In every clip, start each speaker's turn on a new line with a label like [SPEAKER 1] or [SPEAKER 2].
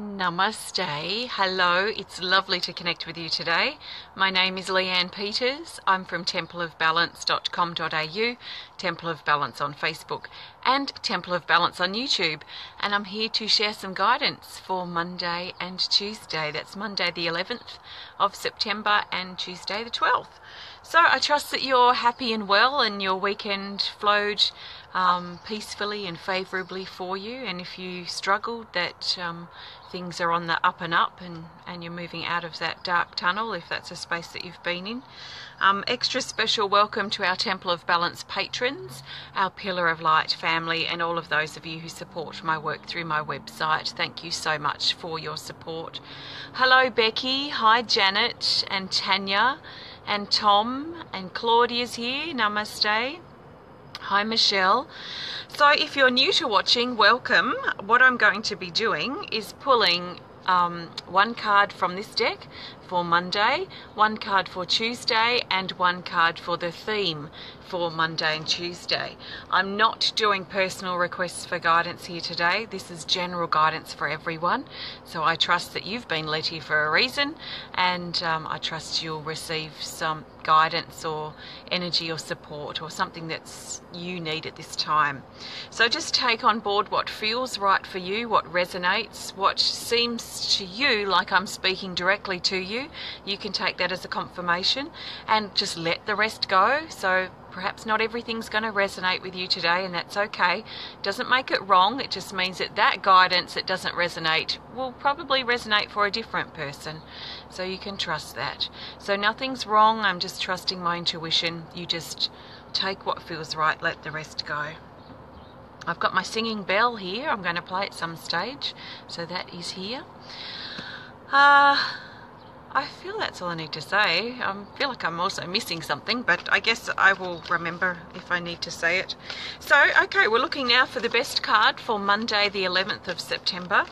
[SPEAKER 1] Namaste. Hello. It's lovely to connect with you today. My name is Lee-Anne Peters. I'm from templeofbalance.com.au, Temple of Balance on Facebook, and Temple of Balance on YouTube. And I'm here to share some guidance for Monday and Tuesday. That's Monday the 11th of September and Tuesday the 12th. So I trust that you're happy and well and your weekend flowed um, peacefully and favourably for you. And if you struggled, that um, things are on the up and up and, and you're moving out of that dark tunnel if that's a space that you've been in. Um, extra special welcome to our Temple of Balance patrons, our Pillar of Light family, and all of those of you who support my work through my website. Thank you so much for your support. Hello, Becky. Hi, Janet and Tanya and Tom and Claudia's here. Namaste. Hi Michelle. So if you're new to watching, welcome. What I'm going to be doing is pulling um, one card from this deck for Monday, one card for Tuesday, and one card for the theme for Monday and Tuesday. I'm not doing personal requests for guidance here today. This is general guidance for everyone. So I trust that you've been led here for a reason, and um, I trust you'll receive some guidance or energy or support or something that's you need at this time. So just take on board what feels right for you, what resonates, what seems to you like I'm speaking directly to you. You can take that as a confirmation and just let the rest go. So Perhaps not everything's going to resonate with you today, and that's okay. Doesn't make it wrong, it just means that that guidance that doesn't resonate will probably resonate for a different person. So you can trust that. So nothing's wrong, I'm just trusting my intuition. You just take what feels right, let the rest go. I've got my singing bell here, I'm going to play at some stage, so that is here. Uh, I feel that's all I need to say. I feel like I'm also missing something, but I guess I will remember if I need to say it. So, okay, we're looking now for the best card for Monday, the 11th of September.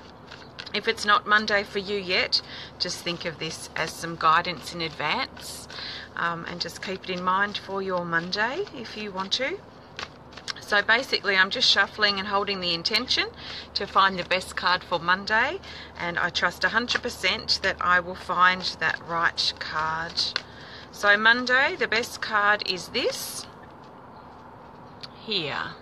[SPEAKER 1] If it's not Monday for you yet, just think of this as some guidance in advance um, and just keep it in mind for your Monday if you want to. So basically I'm just shuffling and holding the intention to find the best card for Monday and I trust 100% that I will find that right card. So Monday the best card is this here.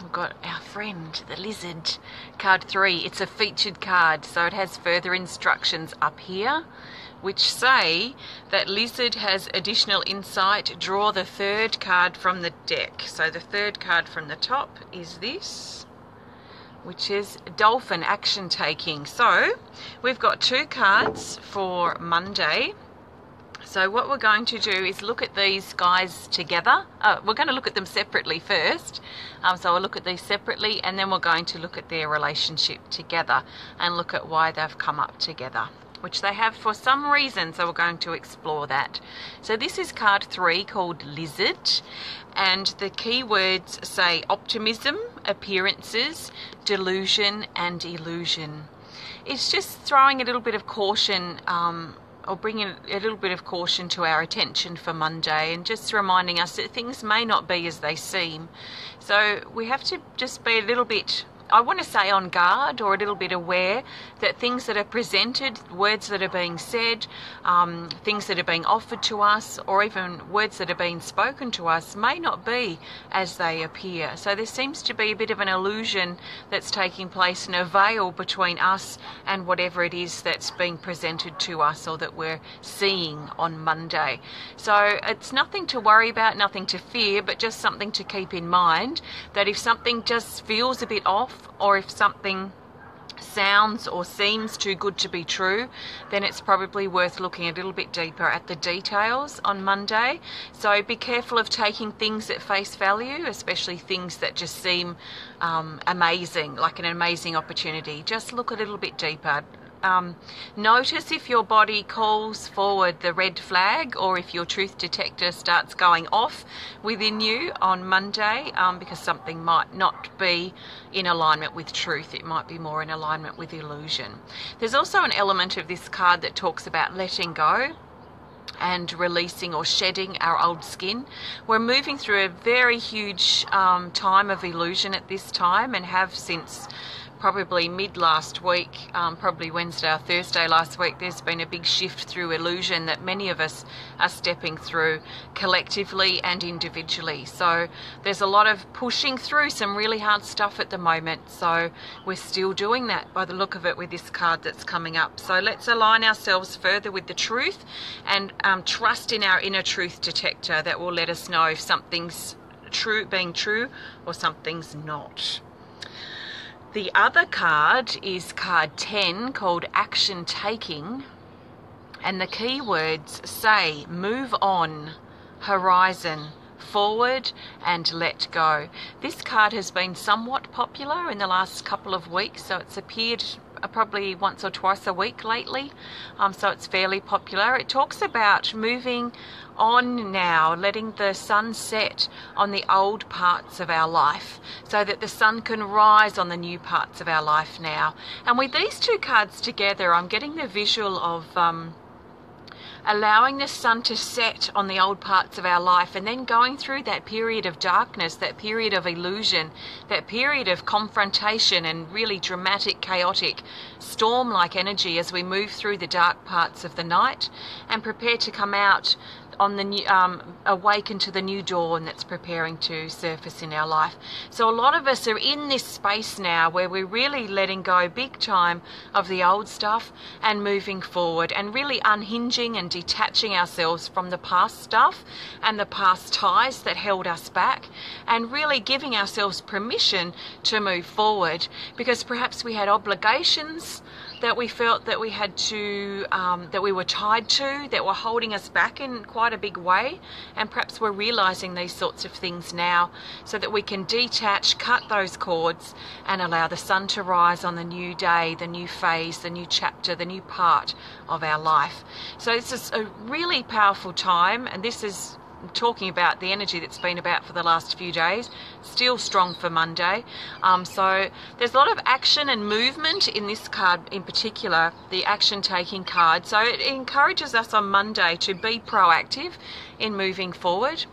[SPEAKER 1] We've got our friend, the lizard, card three. It's a featured card, so it has further instructions up here which say that Lizard has additional insight. Draw the third card from the deck. So the third card from the top is this, which is Dolphin Action Taking. So we've got two cards for Monday. So what we're going to do is look at these guys together. Uh, we're going to look at them separately first. Um, so we'll look at these separately and then we're going to look at their relationship together and look at why they've come up together which they have for some reason, so we're going to explore that. So this is card three called Lizard, and the keywords say optimism, appearances, delusion, and illusion. It's just throwing a little bit of caution um, or bringing a little bit of caution to our attention for Monday and just reminding us that things may not be as they seem. So we have to just be a little bit I want to say on guard or a little bit aware that things that are presented, words that are being said, um, things that are being offered to us, or even words that are being spoken to us may not be as they appear. So there seems to be a bit of an illusion that's taking place and a veil between us and whatever it is that's being presented to us or that we're seeing on Monday. So it's nothing to worry about, nothing to fear, but just something to keep in mind that if something just feels a bit off, or if something sounds or seems too good to be true, then it's probably worth looking a little bit deeper at the details on Monday. So be careful of taking things at face value, especially things that just seem um, amazing, like an amazing opportunity. Just look a little bit deeper. Um, notice if your body calls forward the red flag or if your truth detector starts going off within you on Monday um, because something might not be in alignment with truth. It might be more in alignment with illusion. There's also an element of this card that talks about letting go and releasing or shedding our old skin. We're moving through a very huge um, time of illusion at this time and have since probably mid last week, um, probably Wednesday or Thursday last week, there's been a big shift through illusion that many of us are stepping through collectively and individually. So there's a lot of pushing through some really hard stuff at the moment. So we're still doing that by the look of it with this card that's coming up. So let's align ourselves further with the truth and um, trust in our inner truth detector that will let us know if something's true being true or something's not. The other card is card 10 called Action Taking. And the keywords say move on, horizon, forward, and let go. This card has been somewhat popular in the last couple of weeks, so it's appeared probably once or twice a week lately, um, so it's fairly popular. It talks about moving on now, letting the sun set on the old parts of our life so that the sun can rise on the new parts of our life now. And with these two cards together, I'm getting the visual of. Um, allowing the sun to set on the old parts of our life and then going through that period of darkness, that period of illusion, that period of confrontation and really dramatic, chaotic, storm like energy as we move through the dark parts of the night and prepare to come out on the new, um, awaken to the new dawn that's preparing to surface in our life. So a lot of us are in this space now where we're really letting go big time of the old stuff and moving forward and really unhinging and detaching ourselves from the past stuff and the past ties that held us back and really giving ourselves permission to move forward because perhaps we had obligations that we felt that we had to, um, that we were tied to, that were holding us back in quite a big way. And perhaps we're realizing these sorts of things now so that we can detach, cut those cords, and allow the sun to rise on the new day, the new phase, the new chapter, the new part of our life. So this is a really powerful time, and this is talking about the energy that's been about for the last few days, still strong for Monday. Um, so there's a lot of action and movement in this card in particular, the action taking card. So it encourages us on Monday to be proactive in moving forward.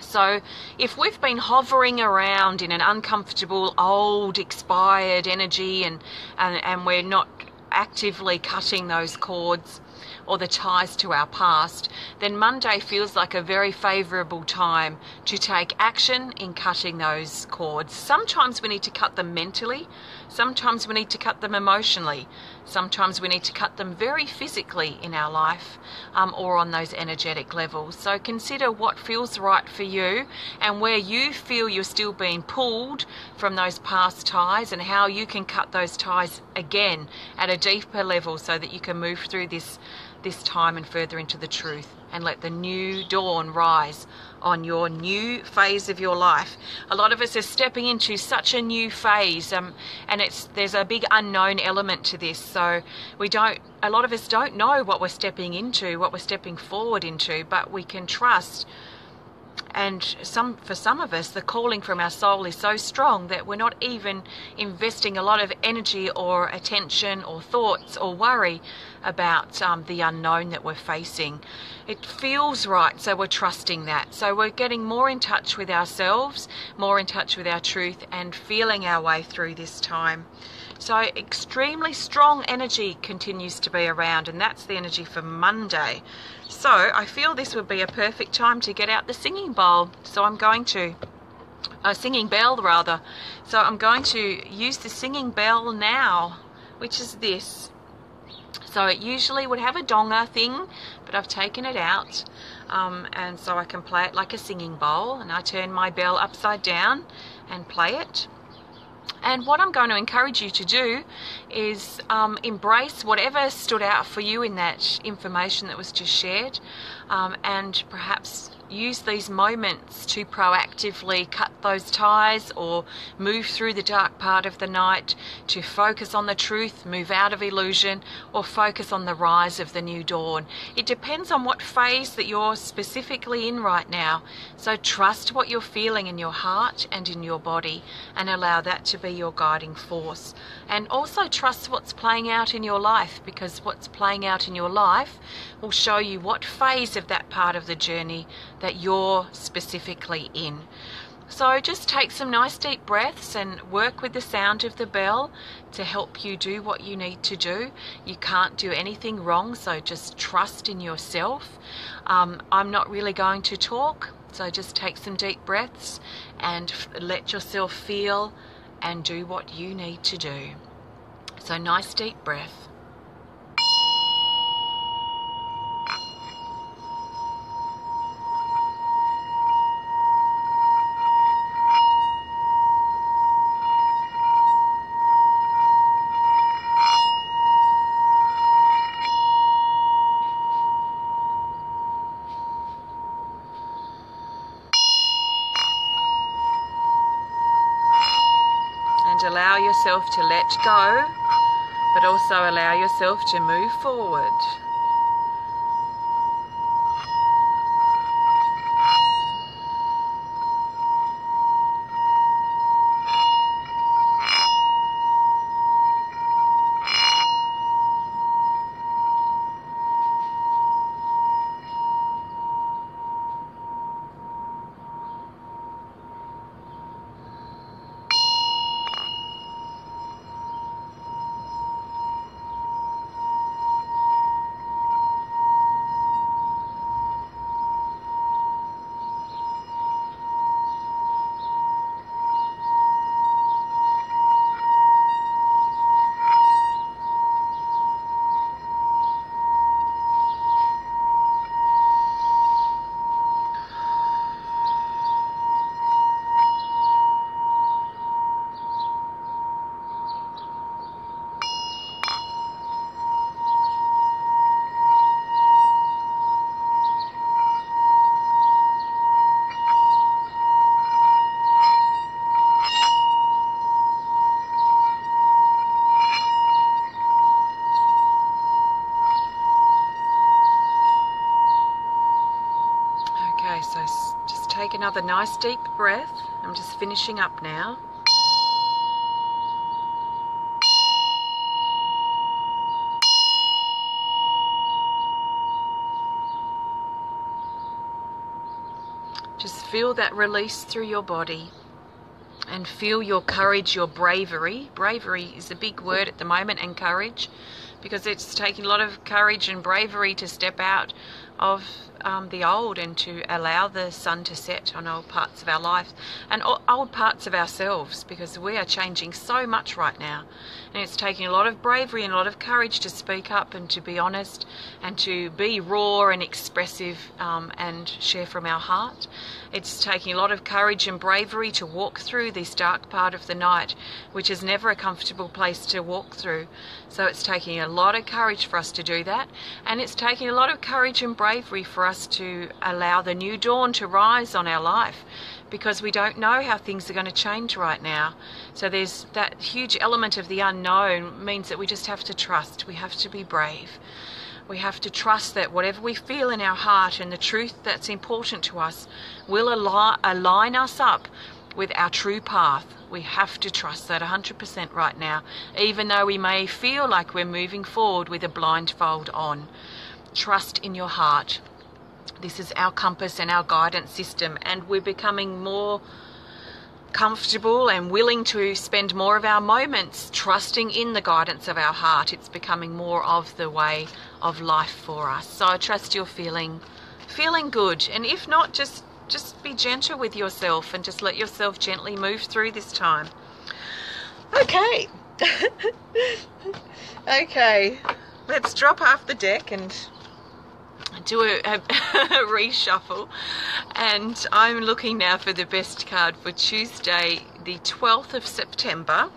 [SPEAKER 1] So, if we've been hovering around in an uncomfortable, old, expired energy and, and, and we're not actively cutting those cords, or the ties to our past, then Monday feels like a very favourable time to take action in cutting those cords. Sometimes we need to cut them mentally, sometimes we need to cut them emotionally, sometimes we need to cut them very physically in our life um, or on those energetic levels. So consider what feels right for you and where you feel you're still being pulled from those past ties and how you can cut those ties again at a deeper level so that you can move through this this time and further into the truth and let the new dawn rise on your new phase of your life. A lot of us are stepping into such a new phase, um, and it's there's a big unknown element to this. So we don't. A lot of us don't know what we're stepping into, what we're stepping forward into, but we can trust and some for some of us the calling from our soul is so strong that we're not even investing a lot of energy or attention or thoughts or worry about um, the unknown that we're facing. It feels right so we're trusting that. So we're getting more in touch with ourselves more in touch with our truth and feeling our way through this time so extremely strong energy continues to be around and that's the energy for monday so I feel this would be a perfect time to get out the singing bowl. So I'm going to, a singing bell rather. So I'm going to use the singing bell now, which is this. So it usually would have a donga thing, but I've taken it out. Um, and so I can play it like a singing bowl. And I turn my bell upside down and play it. And what I'm going to encourage you to do is um, embrace whatever stood out for you in that information that was just shared um, and perhaps use these moments to proactively cut those ties or move through the dark part of the night, to focus on the truth, move out of illusion, or focus on the rise of the new dawn. It depends on what phase that you're specifically in right now. So trust what you're feeling in your heart and in your body and allow that to be your guiding force. And also trust what's playing out in your life because what's playing out in your life will show you what phase of that part of the journey that you're specifically in. So just take some nice deep breaths and work with the sound of the bell to help you do what you need to do. You can't do anything wrong, so just trust in yourself. Um, I'm not really going to talk, so just take some deep breaths and let yourself feel and do what you need to do. So, nice deep breath. Allow yourself to let go, but also allow yourself to move forward. Take another nice deep breath. I'm just finishing up now. Just feel that release through your body and feel your courage, your bravery. Bravery is a big word at the moment, and courage, because it's taking a lot of courage and bravery to step out of um, the old and to allow the sun to set on old parts of our life and old parts of ourselves because we are changing so much right now. And it's taking a lot of bravery and a lot of courage to speak up and to be honest and to be raw and expressive um, and share from our heart. It's taking a lot of courage and bravery to walk through this dark part of the night, which is never a comfortable place to walk through. So it's taking a lot of courage for us to do that. And it's taking a lot of courage and bravery for us to allow the new dawn to rise on our life because we don't know how things are going to change right now. So there's that huge element of the unknown means that we just have to trust. We have to be brave. We have to trust that whatever we feel in our heart and the truth that's important to us will align us up with our true path. We have to trust that 100% right now, even though we may feel like we're moving forward with a blindfold on. Trust in your heart. This is our compass and our guidance system, and we're becoming more comfortable and willing to spend more of our moments trusting in the guidance of our heart. It's becoming more of the way of life for us. So I trust you're feeling feeling good. And if not, just just be gentle with yourself and just let yourself gently move through this time. Okay. okay. Let's drop off the deck and do a, a, reshuffle. And I'm looking now for the best card for Tuesday the 12th of September.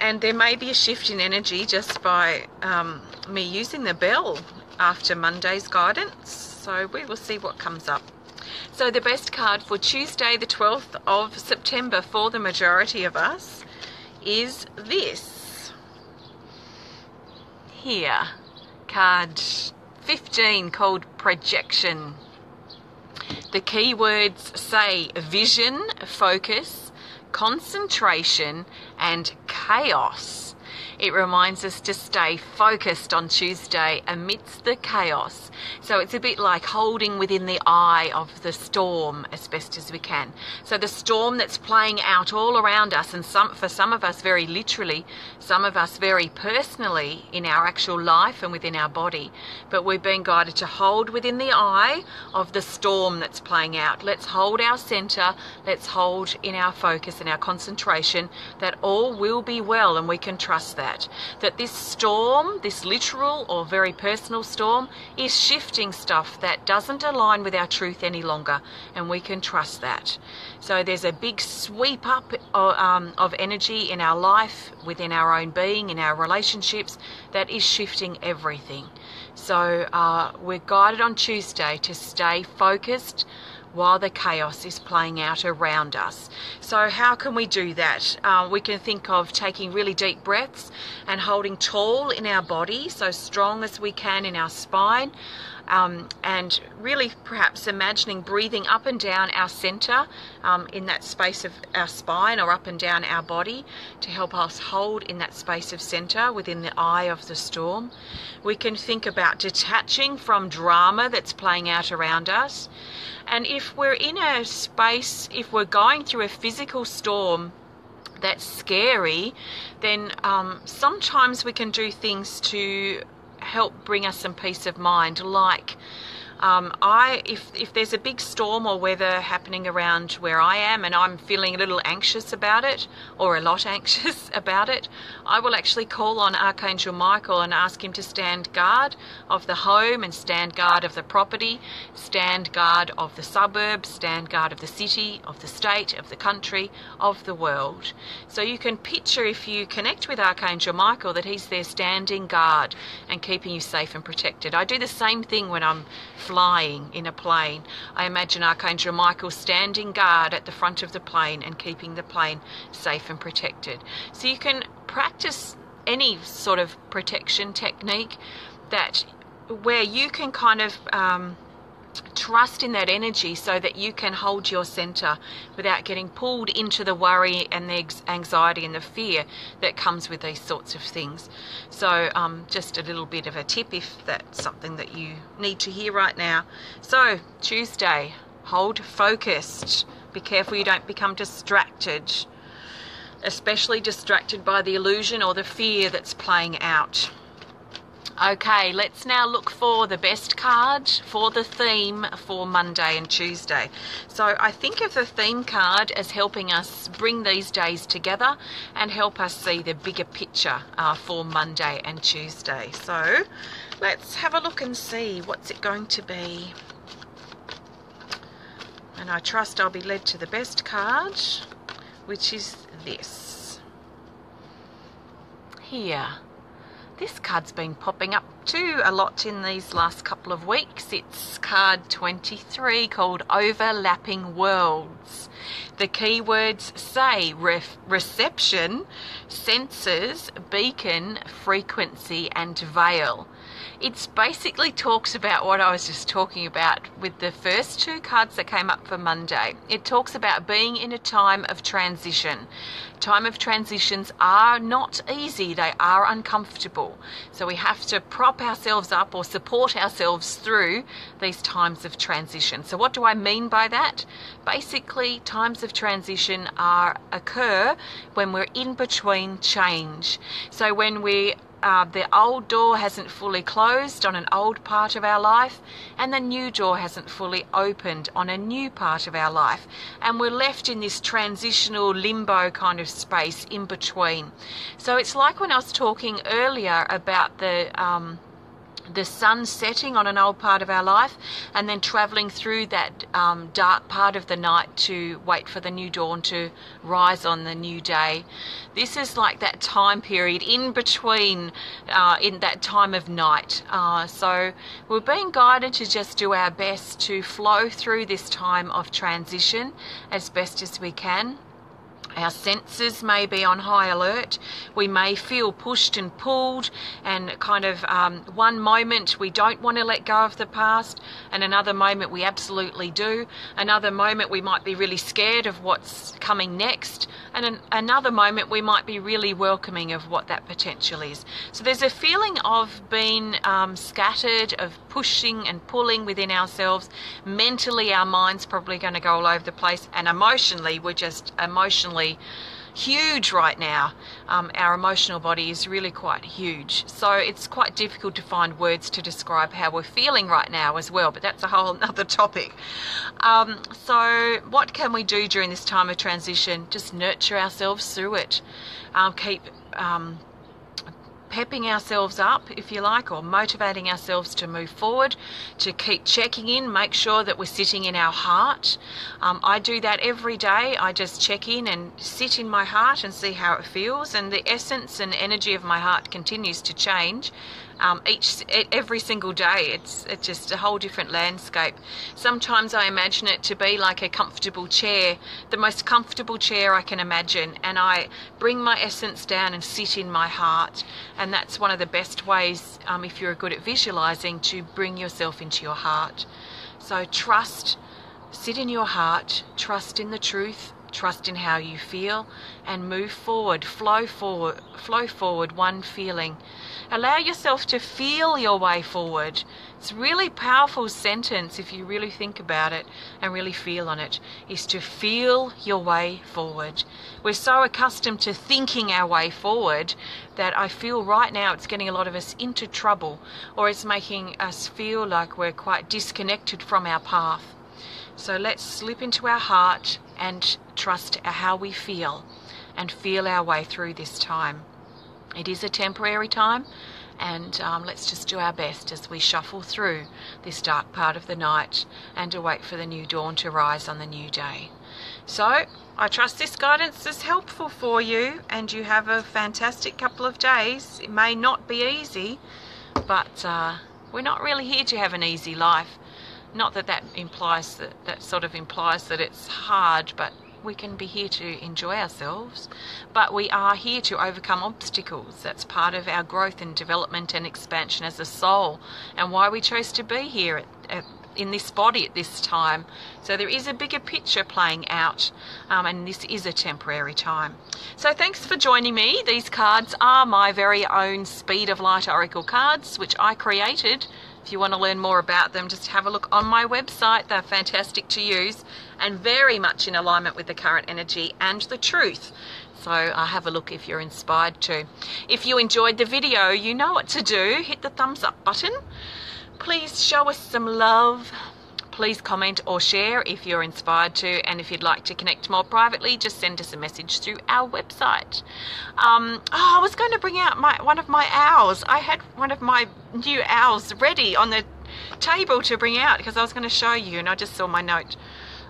[SPEAKER 1] And there may be a shift in energy just by um, me using the bell after Monday's guidance. So we will see what comes up. So the best card for Tuesday the 12th of September for the majority of us is this. Here card 15 called projection. The keywords say vision, focus, concentration, and chaos. It reminds us to stay focused on Tuesday amidst the chaos. So it's a bit like holding within the eye of the storm as best as we can. So the storm that's playing out all around us, and some for some of us very literally, some of us very personally in our actual life and within our body. But we've been guided to hold within the eye of the storm that's playing out. Let's hold our center. Let's hold in our focus and our concentration that all will be well and we can trust that. That this storm, this literal or very personal storm, is shifting stuff that doesn't align with our truth any longer and we can trust that. So there's a big sweep up of, um, of energy in our life, within our own being, in our relationships, that is shifting everything. So uh, we're guided on Tuesday to stay focused while the chaos is playing out around us. So, how can we do that? Uh, we can think of taking really deep breaths and holding tall in our body, so strong as we can in our spine um, and really perhaps imagining breathing up and down our center um, in that space of our spine or up and down our body to help us hold in that space of center within the eye of the storm. We can think about detaching from drama that's playing out around us. And if we're in a space, if we're going through a physical storm, that's scary, then um, sometimes we can do things to help bring us some peace of mind, like um, I, if, if there's a big storm or weather happening around where I am and I'm feeling a little anxious about it or a lot anxious about it, I will actually call on Archangel Michael and ask him to stand guard of the home and stand guard of the property, stand guard of the suburb, stand guard of the city, of the state, of the country, of the world. So you can picture if you connect with Archangel Michael that he's there standing guard and keeping you safe and protected. I do the same thing when I'm flying in a plane. I imagine Archangel Michael standing guard at the front of the plane and keeping the plane safe and protected. So you can practice any sort of protection technique that where you can kind of um, trust in that energy so that you can hold your center without getting pulled into the worry and the anxiety and the fear that comes with these sorts of things. So, um, just a little bit of a tip if that's something that you need to hear right now. So, Tuesday, hold focused. Be careful you don't become distracted, especially distracted by the illusion or the fear that's playing out. Okay, let's now look for the best card for the theme for Monday and Tuesday. So I think of the theme card as helping us bring these days together and help us see the bigger picture uh, for Monday and Tuesday. So let's have a look and see what's it going to be. And I trust I'll be led to the best card, which is this. Here. This card's been popping up too a lot in these last couple of weeks. It's card 23 called Overlapping Worlds. The keywords say ref- reception, sensors, beacon, frequency, and veil. It basically talks about what I was just talking about with the first two cards that came up for Monday. It talks about being in a time of transition. Time of transitions are not easy, they are uncomfortable. So we have to prop ourselves up or support ourselves through these times of transition. So, what do I mean by that? Basically, times of transition are occur when we're in between change. So, when we uh, the old door hasn't fully closed on an old part of our life, and the new door hasn't fully opened on a new part of our life. And we're left in this transitional limbo kind of space in between. So it's like when I was talking earlier about the. Um, the sun setting on an old part of our life and then traveling through that um, dark part of the night to wait for the new dawn to rise on the new day. This is like that time period in between, uh, in that time of night. Uh, so we're being guided to just do our best to flow through this time of transition as best as we can. Our senses may be on high alert. We may feel pushed and pulled, and kind of um, one moment we don't want to let go of the past, and another moment we absolutely do. Another moment we might be really scared of what's coming next. And an, another moment we might be really welcoming of what that potential is. So there's a feeling of being um, scattered, of pushing and pulling within ourselves. Mentally, our mind's probably going to go all over the place, and emotionally, we're just emotionally huge right now. Um, our emotional body is really quite huge. So it's quite difficult to find words to describe how we're feeling right now as well, but that's a whole other topic. Um, so, what can we do during this time of transition? Just nurture ourselves through it. Um, keep um, pepping ourselves up, if you like, or motivating ourselves to move forward, to keep checking in, make sure that we're sitting in our heart. Um, I do that every day. I just check in and sit in my heart and see how it feels, and the essence and energy of my heart continues to change um, each every single day. It's it's just a whole different landscape. Sometimes I imagine it to be like a comfortable chair, the most comfortable chair I can imagine, and I bring my essence down and sit in my heart. And that's one of the best ways, um, if you're good at visualizing, to bring yourself into your heart. So trust, sit in your heart, trust in the truth, trust in how you feel and move forward flow forward flow forward one feeling. Allow yourself to feel your way forward. It's a really powerful sentence if you really think about it and really feel on it is to feel your way forward. We're so accustomed to thinking our way forward that i feel right now it's getting a lot of us into trouble or it's making us feel like we're quite disconnected from our path so let's slip into our heart and trust how we feel and feel our way through this time. It is a temporary time, and um, let's just do our best as we shuffle through this dark part of the night and await for the new dawn to rise on the new day. So, I trust this guidance is helpful for you, and you have a fantastic couple of days. It may not be easy, but uh, we're not really here to have an easy life. Not that that implies that that sort of implies that it's hard, but we can be here to enjoy ourselves, but we are here to overcome obstacles. That's part of our growth and development and expansion as a soul, and why we chose to be here at, at, in this body at this time. So there is a bigger picture playing out, um, and this is a temporary time. So thanks for joining me. These cards are my very own Speed of Light Oracle cards, which I created if you want to learn more about them, just have a look on my website. They're fantastic to use and very much in alignment with the current energy and the truth. So uh, have a look if you're inspired to. If you enjoyed the video, you know what to do. Hit the thumbs up button. Please show us some love please comment or share if you're inspired to and if you'd like to connect more privately just send us a message through our website. Um, oh, I was going to bring out my one of my owls. I had one of my new owls ready on the table to bring out because I was going to show you and I just saw my note.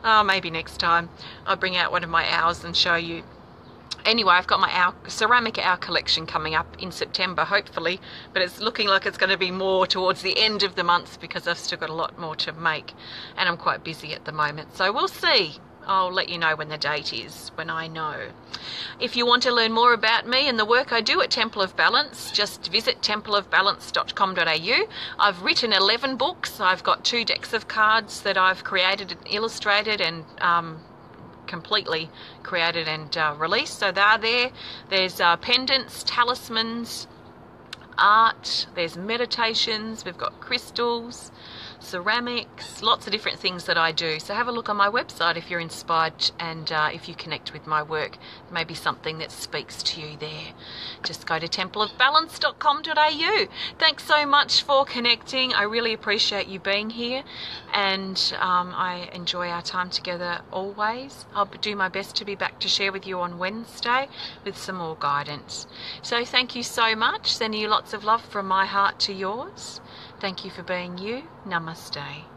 [SPEAKER 1] Oh, maybe next time I'll bring out one of my owls and show you anyway, I've got my owl, ceramic owl collection coming up in September, hopefully, but it's looking like it's going to be more towards the end of the month because I've still got a lot more to make and I'm quite busy at the moment. So we'll see. I'll let you know when the date is, when I know. If you want to learn more about me and the work I do at Temple of Balance, just visit templeofbalance.com.au. I've written 11 books. I've got two decks of cards that I've created and illustrated and um, completely created and uh, released. So they are there. There's uh, pendants, talismans, art, there's meditations, we've got crystals, ceramics, lots of different things that I do. So have a look on my website if you're inspired and uh, if you connect with my work. Maybe something that speaks to you there. Just go to templeofbalance.com.au. Thanks so much for connecting. I really appreciate you being here and um, I enjoy our time together always. I'll do my best to be back to share with you on Wednesday with some more guidance. So thank you so much. Sending you lots of love from my heart to yours. Thank you for being you. Namaste.